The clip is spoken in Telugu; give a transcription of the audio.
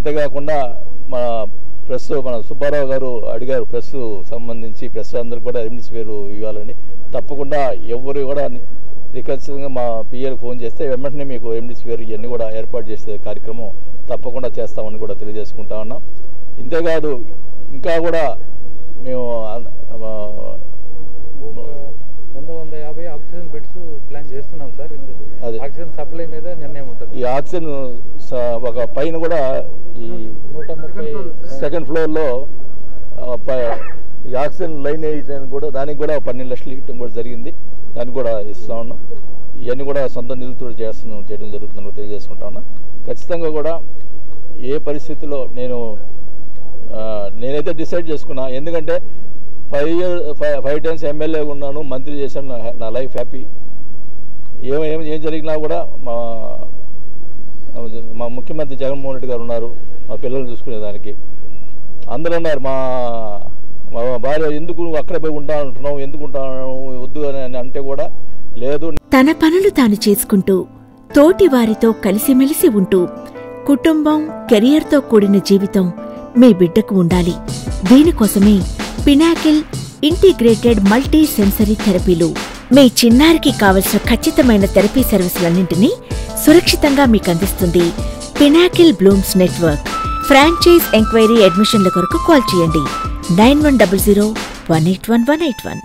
అంతేకాకుండా మన ప్రెస్ మన సుబ్బారావు గారు అడిగారు ప్రెస్ సంబంధించి ప్రెస్ అందరికి కూడా రెమ్డెసివిర్ ఇవ్వాలని. తప్పకుండా ఎవరు కూడా ఖచ్చితంగా మా పిఏకి ఫోన్ చేస్తే వెంటనే మీకు రెమ్డెసివిర్ ఇవన్నీ కూడా ఏర్పాటు చేసే కార్యక్రమం తప్పకుండా చేస్తామని కూడా తెలియజేసుకుంటా ఉన్నాం. ఇంతేకాదు ఇంకా కూడా మేము ఆక్సిజన్ బెడ్స్ ప్లాన్ చేస్తున్నాం సార్. అదే. ఆక్సిజన్ సప్లై మీద నిర్ణయం ఉంటుంది. ఈ ఆక్సిజన్ ఒక పైన కూడా ఈ నూట ముప్పై సెకండ్ ఫ్లోర్లో ప- ఈ ఆక్సిజన్ లైన్ వేయడానికి కూడా దానికి కూడా పన్నెండు లక్షలు ఇవ్వడం కూడా జరిగింది. దానికి కూడా ఇస్తా ఉన్నాం. ఇవన్నీ కూడా సొంత నిధులతో చేస్తున్నాం చేయడం జరుగుతుందని తెలియజేసుకుంటా ఉన్నా. ఖచ్చితంగా కూడా ఏ పరిస్థితిలో నేను నేనైతే డిసైడ్ చేసుకున్నా. ఎందుకంటే five year five five times MLA ఉన్నాను మంత్రి చేశాను నా- నా లైఫ్ హ్యాపీ. ఏమేమి ఏం జరిగినా కూడా మా మా ముఖ్యమంత్రి జగన్మోహన్ రెడ్డి గారు ఉన్నారు మా పిల్లల్ని చూసుకునేదానికి. అందరూ అన్నారు మా మా భార్య ఎందుకు నువ్వు అక్కడే పోయి ఉంటా అంటున్నావు ఎందుకు ఉంటాను వద్దు అని అని అంటే కూడా లేదు. తన పనులు తాను చేసుకుంటూ తోటి వారితో కలిసిమెలిసి ఉంటూ కుటుంబం కెరియర్తో కూడిన జీవితం మీ బిడ్డకు ఉండాలి. దీనికోసమే పినాకిల్ ఇంటిగ్రేటెడ్ మల్టీ సెన్సరీ థెరపీలు మీ చిన్నారికి కావలసిన ఖచ్చితమైన థెరపీ సర్వీసులన్నింటినీ సురక్షితంగా మీకు అందిస్తుంది. Pinnacle blooms network franchise enquiry అడ్మిషన్ల కొరకు కాల్ చేయండి. Nine one double zero one eight one one eight one.